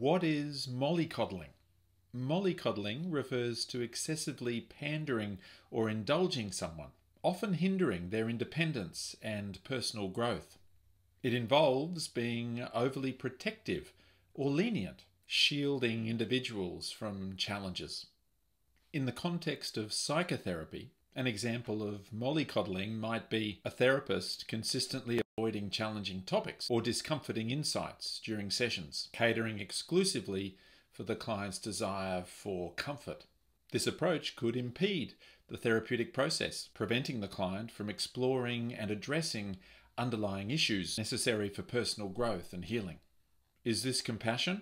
What is mollycoddling? Mollycoddling refers to excessively pandering or indulging someone, often hindering their independence and personal growth. It involves being overly protective or lenient, shielding individuals from challenges. In the context of psychotherapy, an example of mollycoddling might be a therapist consistently avoiding challenging topics or discomforting insights during sessions, catering exclusively for the client's desire for comfort. This approach could impede the therapeutic process, preventing the client from exploring and addressing underlying issues necessary for personal growth and healing. Is this compassion